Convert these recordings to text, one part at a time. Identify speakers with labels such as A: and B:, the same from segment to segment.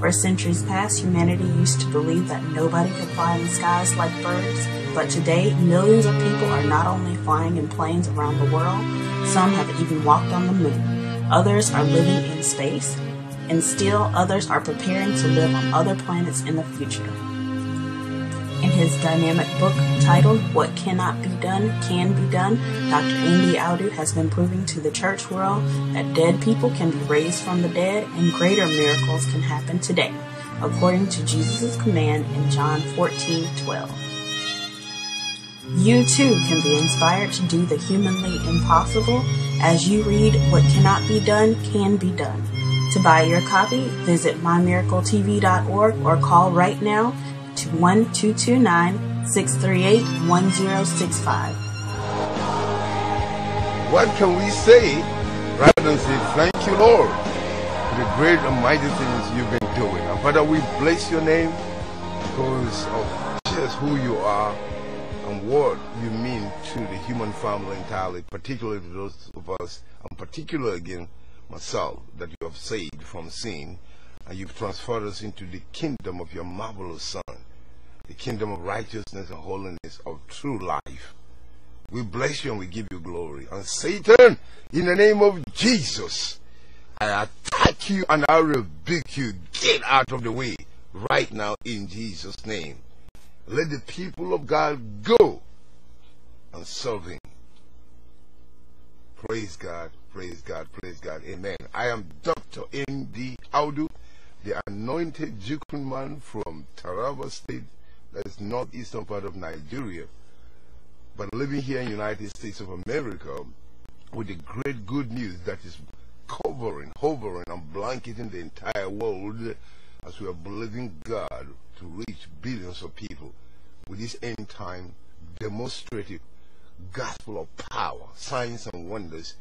A: For centuries past, humanity used to believe that nobody could fly in the skies like birds, but today, millions of people are not only flying in planes around the world, some have even walked on the moon. Others are living in space, and still others are preparing to live on other planets in the future. In his dynamic book titled What Cannot Be Done Can Be Done, Dr. N.D. Audu has been proving to the church world that dead people can be raised from the dead and greater miracles can happen today, according to Jesus' command in John 14 12. You too can be inspired to do the humanly impossible as you read What Cannot Be Done Can Be Done. To buy your copy, visit mymiracletv.org or call right now to 1 638 1065.
B: What can we say rather than say thank you, Lord, for the great and mighty things you've been doing? And Father, we bless your name because of just who you are and what you mean to the human family entirely, particularly those of us, and particularly again myself, that you have saved from sin and you've transferred us into the kingdom of your marvelous Son the kingdom of righteousness and holiness of true life. We bless you and we give you glory. And Satan, in the name of Jesus, I attack you and I rebuke you. Get out of the way right now in Jesus' name. Let the people of God go and serve Him. Praise God, praise God, praise God. Amen. I am Dr. N.D. Audu, the anointed Jukun man from Taraba State, that is northeastern part of Nigeria, but living here in the United States of America with the great good news that is covering, hovering, and blanketing the entire world as we are believing God to reach billions of people with this end time demonstrative gospel of power, signs and wonders,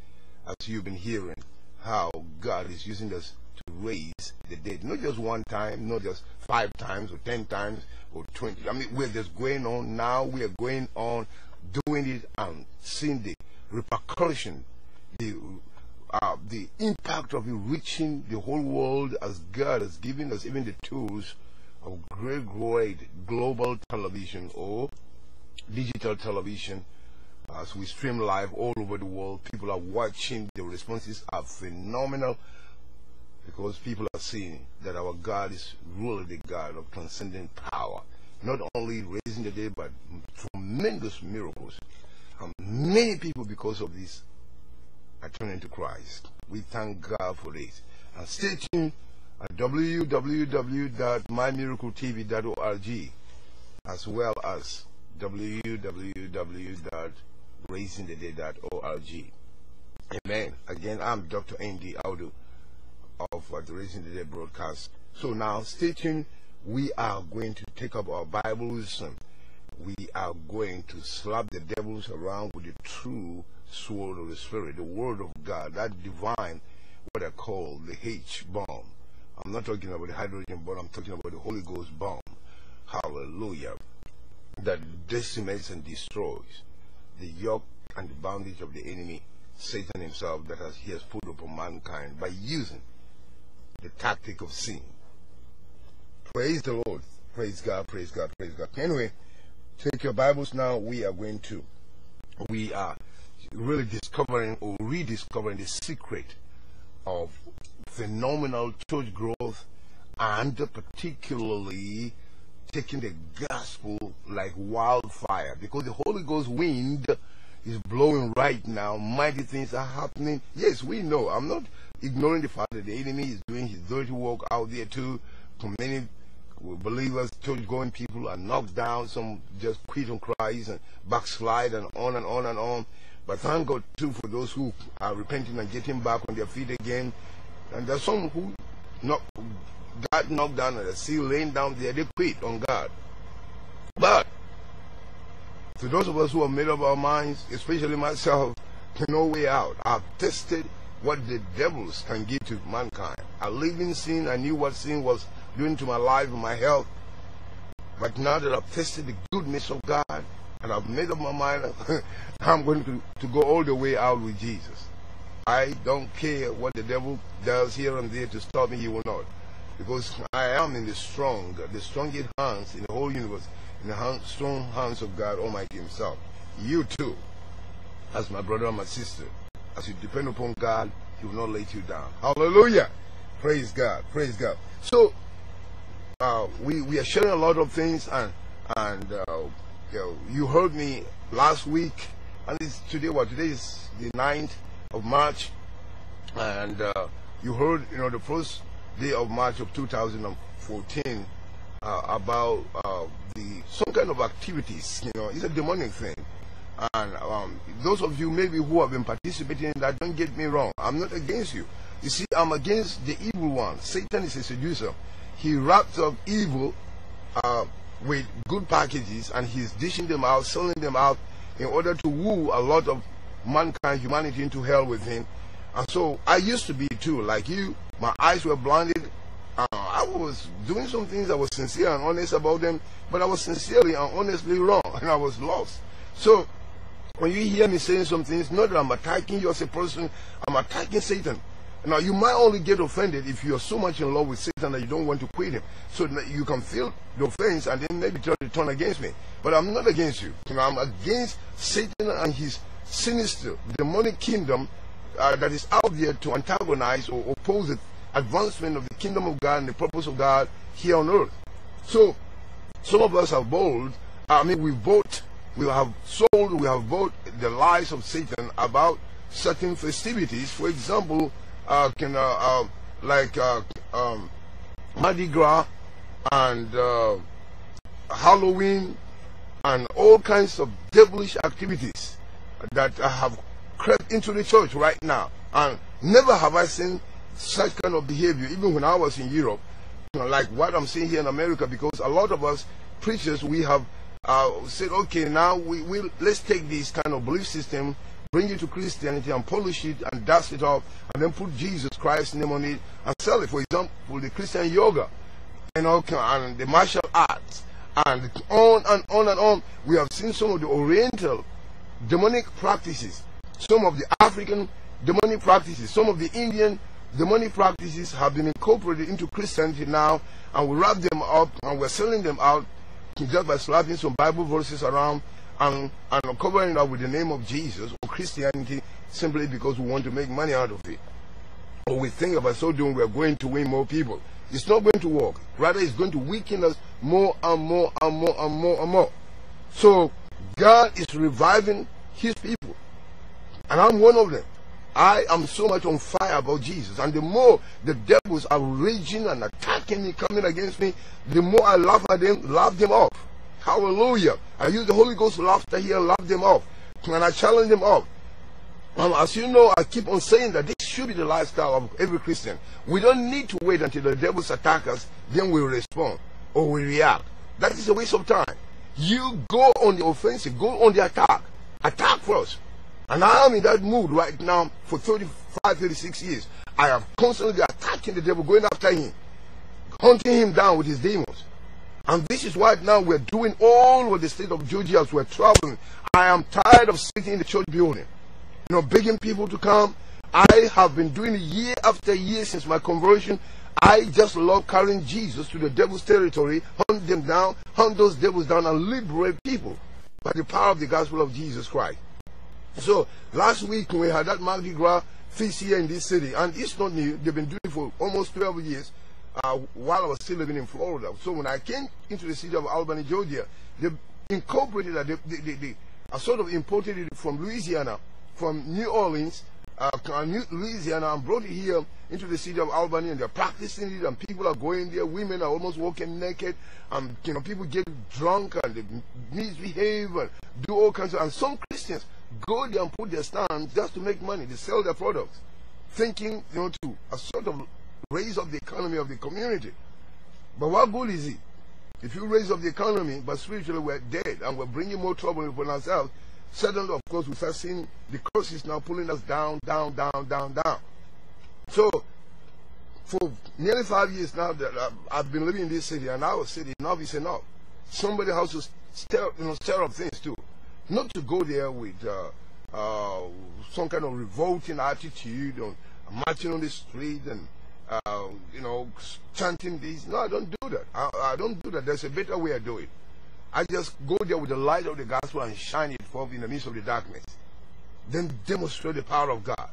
B: as you've been hearing how God is using us to raise the dead. Not just one time, not just five times or ten times, or 20. I mean, we're just going on now. We are going on doing it and seeing the repercussion, the uh, the impact of it reaching the whole world as God has given us even the tools of great, great global television or digital television. As we stream live all over the world, people are watching. The responses are phenomenal because people are seeing that our God is really the God of transcendent power. Not only raising the dead, but tremendous miracles. And many people, because of this, are turning to Christ. We thank God for this. And stay tuned at www.mymiracletv.org as well as www.raisingthedead.org. Amen. Again, I'm Dr. N.D. Audu of uh, the Raising the Dead broadcast. So now, stay tuned. We are going to take up our Bibles and we are going to slap the devils around with the true sword of the Spirit, the Word of God, that divine, what I call the H bomb. I'm not talking about the hydrogen bomb, I'm talking about the Holy Ghost bomb. Hallelujah. That decimates and destroys the yoke and the bondage of the enemy, Satan himself, that has, he has put upon mankind by using the tactic of sin. Praise the Lord. Praise God, praise God, praise God. Anyway, take your Bibles now. We are going to, we are really discovering or rediscovering the secret of phenomenal church growth and particularly taking the gospel like wildfire because the Holy Ghost wind is blowing right now. Mighty things are happening. Yes, we know. I'm not ignoring the fact that the enemy is doing his dirty work out there too. To many believers, church going people are knocked down. Some just quit on Christ and backslide and on and on and on. But thank God too for those who are repenting and getting back on their feet again. And there's some who got knocked down and are still laying down there. They quit on God. But to those of us who have made up our minds, especially myself, can no way out. I've tested what the devils can give to mankind. I live in sin. I knew what sin was doing to my life and my health. But now that I've tasted the goodness of God and I've made up my mind, I'm going to, to go all the way out with Jesus. I don't care what the devil does here and there to stop me, he will not. because I am in the strong, the strongest hands in the whole universe, in the hand, strong hands of God Almighty Himself. You too, as my brother and my sister, as you depend upon God, He will not let you down. Hallelujah! Praise God! Praise God! So, uh, we we are sharing a lot of things, and and uh, you, know, you heard me last week, and it's today. What today is the 9th of March, and uh, you heard you know the first day of March of 2014 uh, about uh, the some kind of activities. You know, it's a demonic thing. And um, those of you maybe who have been participating in that, don't get me wrong. I'm not against you. You see, I'm against the evil one. Satan is a seducer. He wraps up evil uh, with good packages and he's dishing them out, selling them out in order to woo a lot of mankind, humanity into hell with him. And so I used to be too, like you. My eyes were blinded. Uh, I was doing some things I was sincere and honest about them, but I was sincerely and honestly wrong, and I was lost. So when you hear me saying some things, not that I'm attacking you as a person, I'm attacking Satan. Now, you might only get offended if you're so much in love with Satan that you don't want to quit him. So you can feel the offense and then maybe try to turn against me. But I'm not against you. you know, I'm against Satan and his sinister demonic kingdom uh, that is out there to antagonize or oppose the advancement of the kingdom of God and the purpose of God here on earth. So, some of us are bold. I mean, we vote we have sold, we have bought the lies of Satan about certain festivities. For example, uh, can, uh, uh, like uh, um, Mardi Gras and uh, Halloween and all kinds of devilish activities that have crept into the church right now. And never have I seen such kind of behavior, even when I was in Europe, you know, like what I'm seeing here in America, because a lot of us preachers, we have uh, said, okay, now we will let's take this kind of belief system, bring it to Christianity and polish it and dust it off, and then put Jesus Christ's name on it and sell it. For example, the Christian yoga, you know, and the martial arts, and on and on and on. We have seen some of the Oriental demonic practices, some of the African demonic practices, some of the Indian demonic practices have been incorporated into Christianity now, and we wrap them up and we're selling them out just by slapping some Bible verses around and, and covering that with the name of Jesus or Christianity simply because we want to make money out of it. Or we think about so doing we're going to win more people. It's not going to work. Rather, it's going to weaken us more and more and more and more and more. So, God is reviving His people. And I'm one of them. I am so much on fire about Jesus. And the more the devils are raging and attacking me, coming against me, the more I laugh at them, laugh them off. Hallelujah. I use the Holy Ghost laughter here, laugh them off. And I challenge them off. Um, as you know, I keep on saying that this should be the lifestyle of every Christian. We don't need to wait until the devils attack us, then we respond or we react. That is a waste of time. You go on the offensive, go on the attack. Attack first. And I am in that mood right now for 35, 36 years. I am constantly attacking the devil, going after him, hunting him down with his demons. And this is why now we're doing all over the state of Georgia as we're traveling. I am tired of sitting in the church building, you know, begging people to come. I have been doing it year after year since my conversion. I just love carrying Jesus to the devil's territory, hunt them down, hunt those devils down, and liberate people by the power of the gospel of Jesus Christ. So last week we had that Mardi Gras feast here in this city, and it's not new. They've been doing it for almost 12 years uh, while I was still living in Florida. So when I came into the city of Albany, Georgia, they incorporated that. They, they, they, I sort of imported it from Louisiana, from New Orleans, uh, Louisiana, and brought it here into the city of Albany, and they're practicing it, and people are going there. Women are almost walking naked, and you know people get drunk and they misbehave and do all kinds of. And some Christians go there and put their stand just to make money. They sell their products, thinking, you know, to a sort of raise up the economy of the community. But what good is it? If you raise up the economy, but spiritually we're dead and we're bringing more trouble upon ourselves, suddenly, of course, we start seeing the curses now pulling us down, down, down, down, down. So, for nearly five years now that I've been living in this city, and I was saying enough is enough. Somebody has to stir, you know, stir up things too. Not to go there with uh, uh, some kind of revolting attitude or marching on the street and uh, you know, chanting this. No, I don't do that. I, I don't do that. There's a better way I do it. I just go there with the light of the gospel and shine it forth in the midst of the darkness. Then demonstrate the power of God.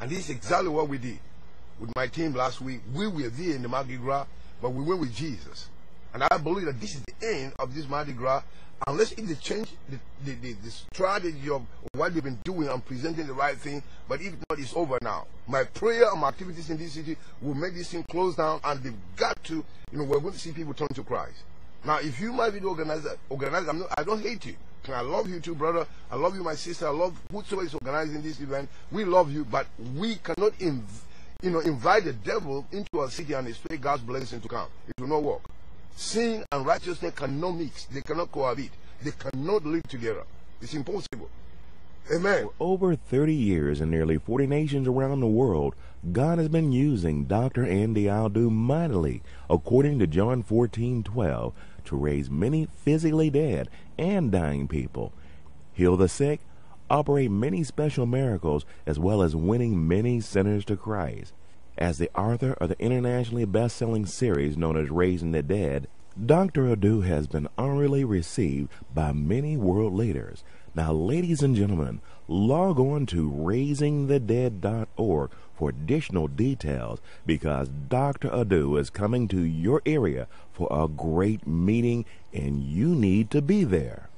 B: And this is exactly what we did with my team last week. We were there in the Mardi Gras, but we went with Jesus. And I believe that this is end of this Mardi Gras. Unless if they change the, the, the, the strategy of what they've been doing and presenting the right thing, but if not, it's over now. My prayer and my activities in this city will make this thing close down, and they've got to, you know, we're going to see people turn to Christ. Now, if you might be the organizer, organizer not, I don't hate you. I love you too, brother. I love you, my sister. I love whosoever is organizing this event. We love you, but we cannot, you know, invite the devil into our city and expect God's blessing to come. It will not work. Sin and righteousness cannot mix. They cannot cohabit. They cannot live together. It's impossible. Amen.
C: For over 30 years in nearly 40 nations around the world, God has been using Dr. N.D. Audu mightily, according to John 14:12, to raise many physically dead and dying people, heal the sick, operate many special miracles, as well as winning many sinners to Christ. As the author of the internationally best-selling series known as Raising the Dead, Dr. Audu has been honorably received by many world leaders. Now, ladies and gentlemen, log on to raisingthedead.org for additional details because Dr. Audu is coming to your area for a great meeting and you need to be there.